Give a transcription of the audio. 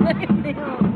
Look at you.